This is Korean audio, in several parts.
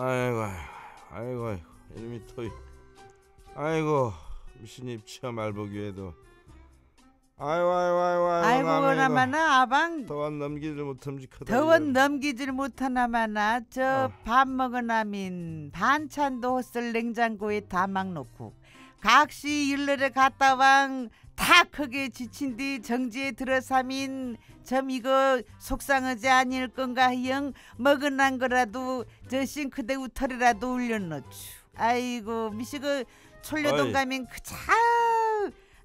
아이고 아이고 아이고 이놈이 토이 아이고 신입 취업 알보기에도 아이고 아이고 아이고 아이고 그나마나 아방 더원 넘기질 못함직하다 더원 넘기질 못하나마나 저 어. 밥 먹으나민 반찬도 헛을 냉장고에 다 막 놓고 각시 일러에 갔다 왕 다 크게 지친 뒤 정지에 들어사민 점 이거 속상하지 아닐 건가 형 먹은난 거라도 저 싱크대 우털이라도 올려놓죠. 아이고 미시그 철려동 어이. 가면 그자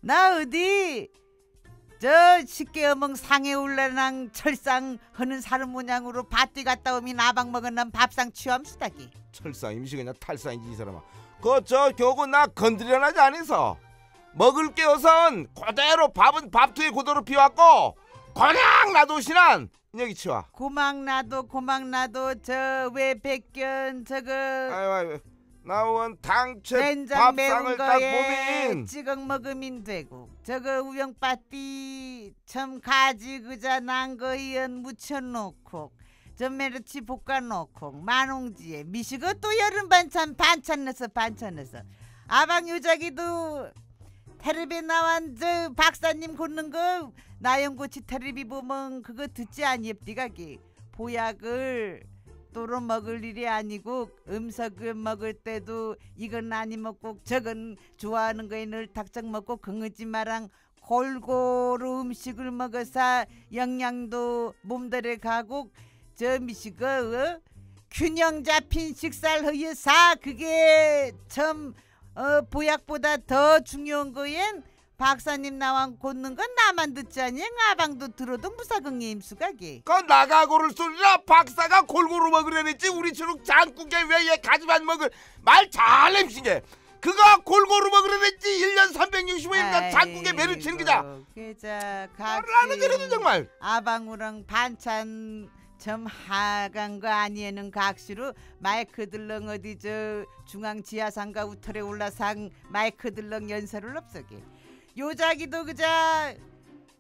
나 어디? 저 쉽게 어멍 상에 올라랑 철상 하는 사람 모양으로 밭뒤 갔다 오면 나방 먹은 밥상 취함 수다기. 철상 임시 그냥 탈상이지 이 사람아 그저 교구 나 건드려나지 않아서. 먹을 게 우선 그대로 밥은 밥투에 고도로 비웠고 그냥 놔두시난 여기 치와 고막 나도 고막 나도 저 왜 백견 저거. 아이고 아이고 나원 당채 된장 매운 밥상을 딱 보면 찍어 먹으면 되고. 저거 우영빠띠 참 가지 그자 난거 이연 묻혀놓고 저 메르치 볶아놓고 만홍지에 미시고 또 여름 반찬 반찬 넣어서 반찬 넣어서. 아방 요자기도 테레비에 나온 저 박사님 걷는 거 나영고치 테레비 보면 그거 듣지 아니엽디가기 보약을 또로 먹을 일이 아니고 음식을 먹을 때도 이건 아니 먹고 저건 좋아하는 거에 늘 닭장 먹고 긍으지 마랑 골고루 음식을 먹어서 영양도 몸들에 가고 저 미식어 어? 균형 잡힌 식사를 허여 사. 그게 참 어, 보약보다 더 중요한 거엔 박사님 나왕 걷는 건 나만 듣지 아니 아방도 들어도 무사긍이 임수가게. 그 나가고를 소리라 박사가 골고루 먹으려랬지 우리처럼 장국에 왜얘 가지만 먹을. 말 잘 냄시게 그거 골고루 먹으려랬지 1년 365일간 장국에 매를 치는 기자 그자 말을 안 하더라도 정말? 아방우랑 반찬 점 하간 거 아니에는 각시로 마이크 들렁 어디 저 중앙 지하상가 우털에 올라상 마이크 들렁 연설을 없어게. 요자기도 그자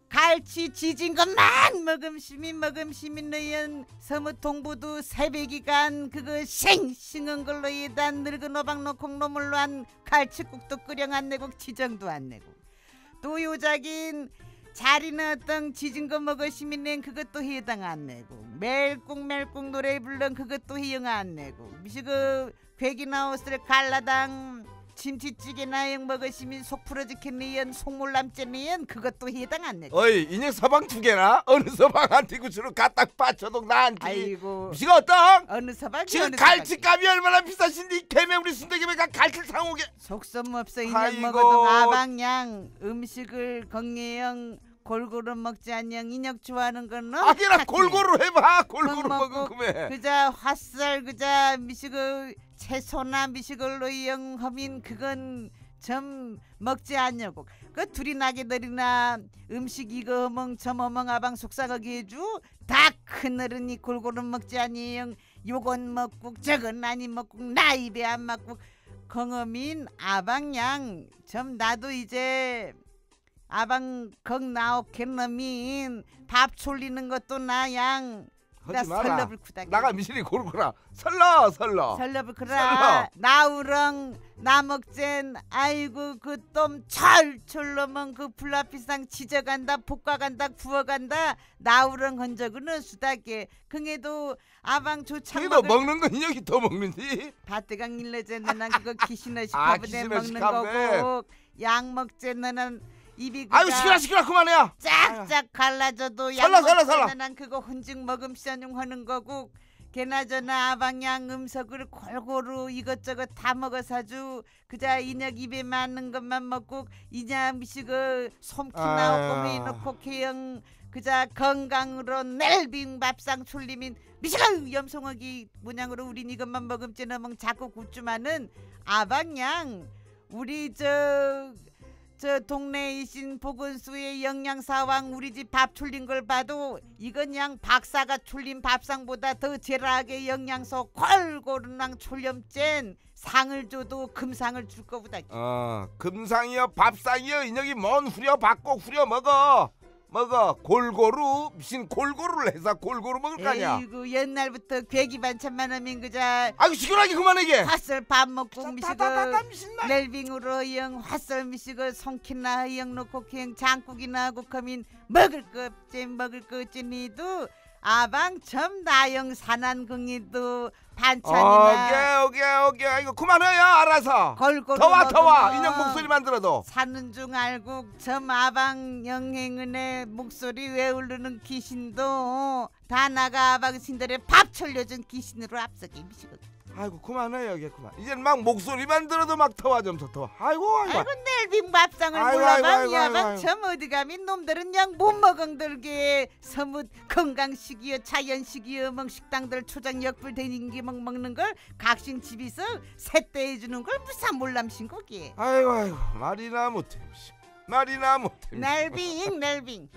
갈치 지진 것만 먹음심이 먹음심이 너연 서무 동부도 새벽이간 그거 싱싱한 걸로 예단 늙은 오박노콩 놈을로 한 갈치국도 끓여 안 내고 지정도 안 내고. 또 요자긴 자리는 어떤 지진 거 먹으시면 낸 그것도 해당 안 내고 멜꿍멜꿍 노래 불른 그것도 희영 안 내고 미시그 괴기 나오스를 갈라당 김치찌개나 영 먹으시면 속 풀어지겠네연 속물남째네연. 그것도 해당 안 내고 어이 인형 서방 두 개나? 어느 서방 한테 구주로 갖다 빠쳐도 나한테. 아이고. 미시가 어떤? 어느 서방이 지금. 갈치값이 얼마나 비싸신데 개매 우리 순대기가 갈치 상오게. 속셈 없어 인형. 먹어도 아방양. 음식을 건강형 골고루 먹지 않냐 인형 좋아하는 건 아기라 어, 골고루 해봐. 골고루 먹고 먹은 금에 그자 화살 그자 미식을 채소나 미식을로 이용하면 그건 좀 먹지 않냐고. 그 둘이 나게들이나 음식 이거 허멍 저 허멍 아방 속상하게 해주. 다 큰 어른이 골고루 먹지 아니영 요건 먹고 저건 아니 먹고 나 입에 안 맞고 건어민 아방양 좀 나도 이제 아방 건 나오겠너민 밥 졸리는 것도 나양. 나 설럽을 쿠다 나가 미실이 골고라. 설러 설러. 설럽을 설러. 그라 나우렁 나먹젠 아이고 그똠 철철 넘은 그 불라피상 지져간다 볶아간다 구워간다. 나우렁 한 적은 없수다게. 긍에도 아방 조창 그래도 먹는 건 인형이 더 먹는디? 밭대강 일러제는 난 그거 기시너 아, 시카브네 기시너 먹는. 거고. 양 먹제는 입이 아유 시끄러 시끄러 그만해요 짝짝 갈라져도 설라, 설라, 설라. 양난 그거 혼증 먹음시안용 하는 거고 게나저나 아방양 음식을 골고루 이것저것 다 먹어사주 그자 인혁 입에 맞는 것만 먹고 이냐 미식을 솜기 나오고 아유. 해놓고 개영 그자 건강으로 넬빙 밥상 출리민 미식을 염송하기 모양으로 우린 이것만 먹음지 너멍 자꾸 굽주마는 아방양 우리 저 저 동네에 있신 보건수의 영양사왕 우리 집 밥 출린 걸 봐도 이건 양 박사가 출린 밥상보다 더 제라하게 영양소 골고루랑 출렴쨘 상을 줘도 금상을 줄 거보다. 어 금상이여 밥상이여 인형이 뭔 후려 받고 후려 먹어 먹어 골고루 미신 골고루를 해서 골고루 먹을 거 아니야? 에이구 옛날부터 괴기 반찬만 하면 그자 아이고 시원하게 그만하게. 화썰 밥 먹고 미시고 넬빙으로 영 화썰 미시고 송키나 영 놓고 그냥 장국이나 하고 커민 먹을 거 없지 먹을 거 없지 니도 아방 점 나영 산안궁이도 반찬이나 오케이 오케이 오케이 아이고 그만해요 알아서. 골고루 더와 더와. 인형 목소리만 들어도. 사는 중 알고 점 아방 영행은의 목소리 외우르는 귀신도 다 나가 아방 신들의 밥 철려준 귀신으로 앞서게 미시고 아이고 그만해요 이게 그만. 이젠 막 목소리만 들어도 막 더와 좀더 더워 아이고 아이고. 아이고 넬빙 밥상을 아이고, 몰라봐 아이고, 야방. 점 어디 가면 놈들은 양 못 먹엉들게. 서뭇 건강식이여 자연식이여 멍 식당들 초장 역불 대닌기 먹 먹는 걸 각신 집에서 세대 해주는 걸 무사 몰람신 거기. 아이고 아이고. 말이나 못해 말이나 못해 넬빙 넬빙